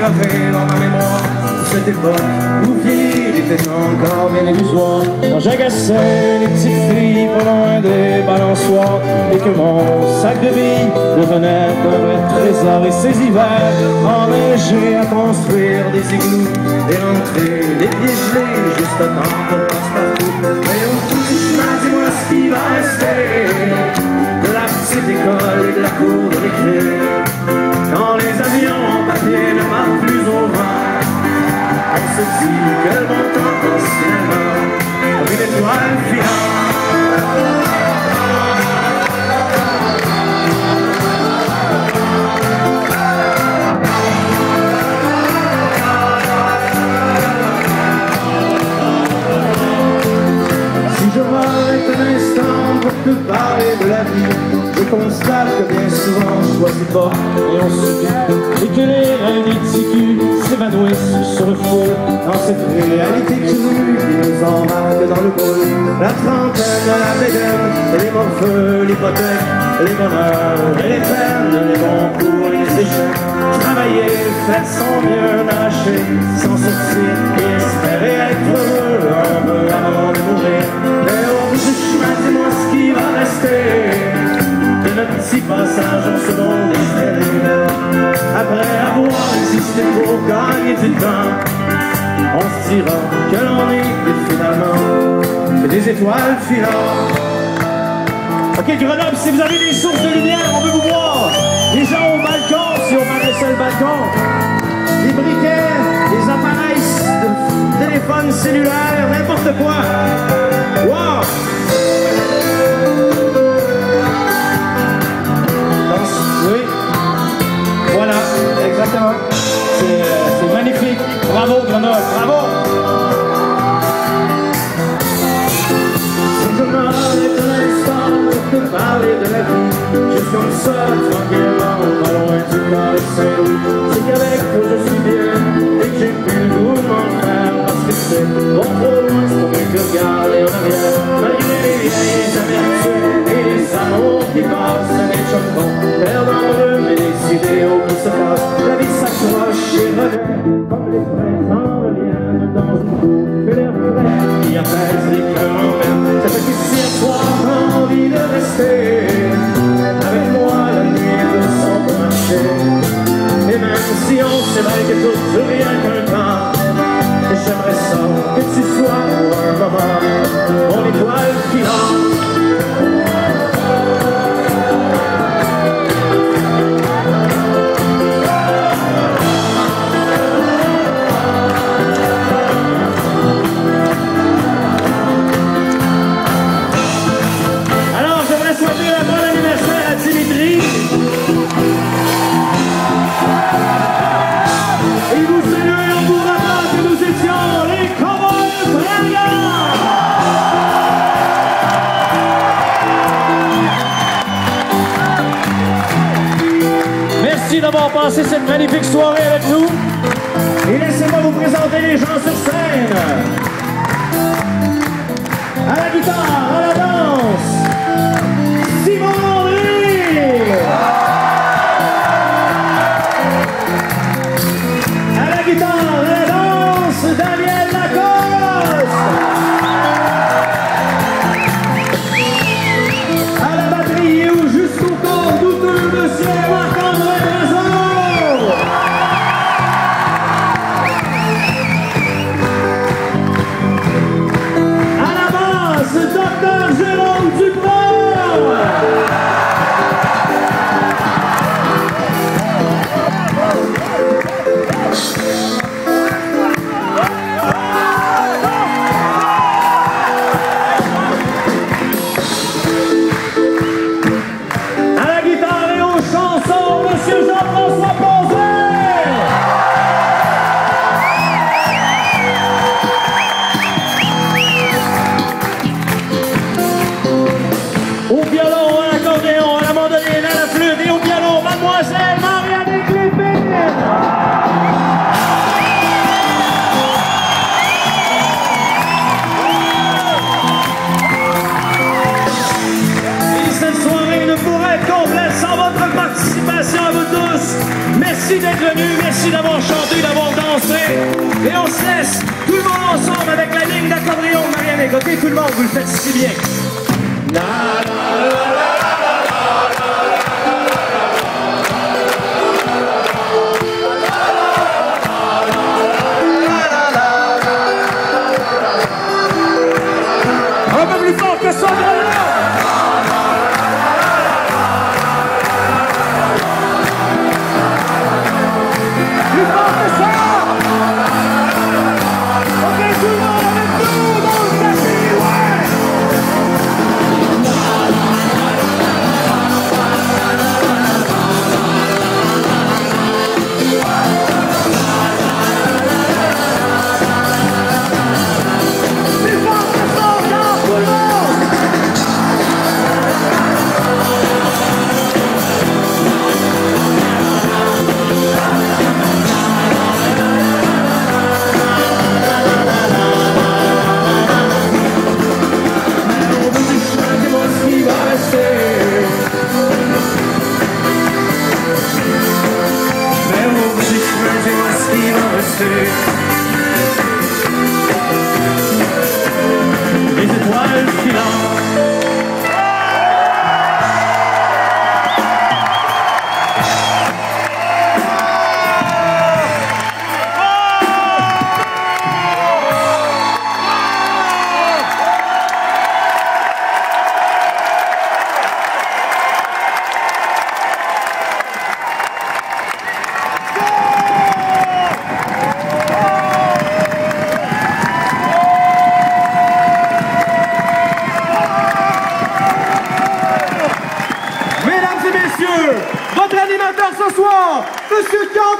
gravés dans ma mémoire de cette époque où vivre était encore bien illusoire. Quand j'agaçais les petites filles pas loin des balançoires et que mon sac de billes devenait un vrai trésor et ces hivers enneigés à construire des igloos et rentrer les pieds gelés juste à temps qu'on passe partout. Mais au bout du chemin, dis-moi ce qui va rester de la petite école et de la cour de récré. Quand les on se dit que le bon temps passe finalement comme une étoile constate que bien souvent je choisis pas et on subit. Et que les rêves culs s'évanouissent sur le foule dans cette réalité crue qui nous embarque dans le boule. La trentaine, la bédaine, les morpheux, l'hypothèque, les bonheurs et les peines, les bons coups les échecs. Travailler, faire son mieux, nager, s'en sortir et espérer être heureux un peu avant de mourir. Mais au bout du chemin, de notre petit passage en monde stérile. Après avoir existé pour gagner du temps, on se dira que l'on est finalement des étoiles filantes. Ok, Grenoble, si vous avez des sources de lumière, on veut vous voir. Les gens au balcon, si on paraissait le balcon. Les briquets, les appareils de téléphone cellulaire, n'importe quoi. Wow! Juste comme ça, tranquillement, pas loin du corps de tout d'avoir passé cette magnifique soirée avec nous. Et laissez-moi vous présenter les gens sur scène. À la guitare, se os outros merci d'avoir chanté, d'avoir dansé. Et on se laisse tout le monde ensemble avec la ligne d'accordéon de Marianne Côté. Tout le monde, vous le faites si bien. messieurs, votre animateur ce soir, Monsieur Jean